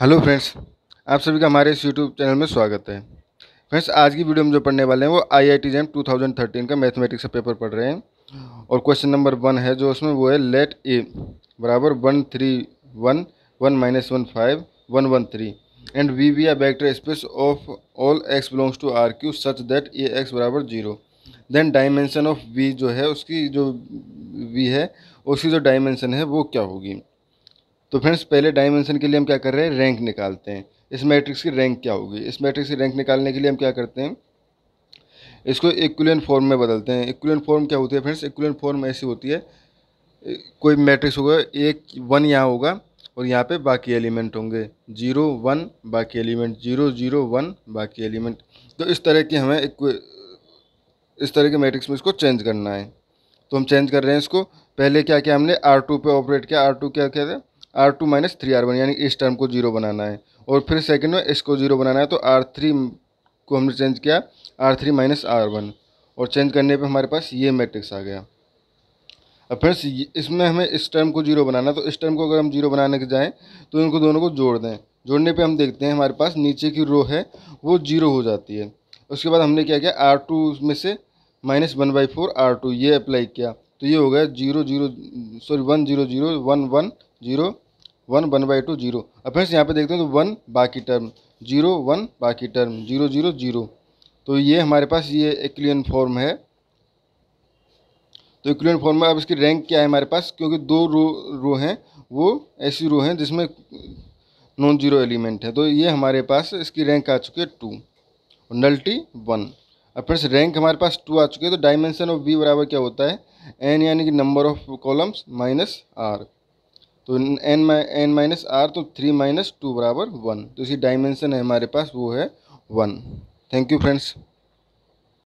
Hello friends, आप सभी का हमारे इस यूट्यूब चैनल में स्वागत है। फ्रेंड्स, आज की वीडियो में जो पढ़ने वाले हैं, वो I I T JAM two thousand thirteen का मैथमेटिक्स का पेपर पढ़ रहे हैं। और क्वेश्चन नंबर वन है, जो उसमें वो है लेट ए बराबर one three one one minus one five one one three and V V a vector space of all X belongs to R Q such that A X बराबर zero then dimension of V जो है, उसकी जो we है, उसकी जो dimension है, वो क्या होगी? तो फ्रेंड्स, पहले डायमेंशन के लिए हम क्या कर रहे हैं? रैंक निकालते हैं। इस मैट्रिक्स की रैंक क्या होगी? इस मैट्रिक्स की रैंक निकालने के लिए हम क्या करते हैं? इसको इक्वलेंट फॉर्म में बदलते हैं। इक्वलेंट फॉर्म क्या होती है फ्रेंड्स? इक्वलेंट फॉर्म ऐसी होती है। कोई मैट्रिक्स होगा, एक वन यहाँ होगा और यहाँ पे बाकी एलिमेंट होंगे। ज़ीरो वन बाकी एलिमेंट ज़ीरो ज़ीरो वन बाकी एलिमेंट तो इस तरह की हमें इस तरह के मैट्रिक्स में इसको चेंज करना है। तो हम चेंज कर रहे हैं इसको। पहले क्या किया हमने? आर टू पे ऑपरेट किया। आर टू क्या क्या था? R two minus three R one यानी इस टर्म को ज़ीरो बनाना है। और फिर सेकंड में इसको ज़ीरो बनाना है तो आर थ्री को हमने चेंज किया R three minus R one और चेंज करने पे हमारे पास ये मैट्रिक्स आ गया। अब फ्रेंड्स इसमें हमें इस टर्म को ज़ीरो बनाना है तो इस टर्म को अगर हम ज़ीरो बनाने के जाएँ तो इनको दोनों को जोड़ दें। जोड़ने पे हम देखते हैं हमारे पास नीचे की रो है, वो ज़ीरो हो जाती है। उसके बाद हमने क्या किया आर टू में से minus one by four R two ये अप्लाई किया। तो ये हो गया zero zero sorry one zero zero one one zero one one by two zero. अब फ्रेंड्स यहाँ पे देखते हैं तो वन बाकी टर्म ज़ीरो वन बाकी टर्म ज़ीरो ज़ीरो ज़ीरो। तो ये हमारे पास ये एक्लियन फॉर्म है। तो इक्वलियन फॉर्म में अब इसकी रैंक क्या है हमारे पास? क्योंकि दो रो रो हैं, वो ऐसी रो हैं जिसमें नॉन ज़ीरो एलिमेंट है। तो ये हमारे पास इसकी रैंक आ चुकी है टू नल्टी वन अब फ्रेंड्स रैंक हमारे पास टू आ चुकी है तो डायमेंशन ऑफ़ बी बराबर क्या होता है? एन यानी कि number of columns minus R तो एन एन माइनस आर तो थ्री माइनस टू बराबर वन तो इसकी डायमेंशन है हमारे पास, वो है वन थैंक यू फ्रेंड्स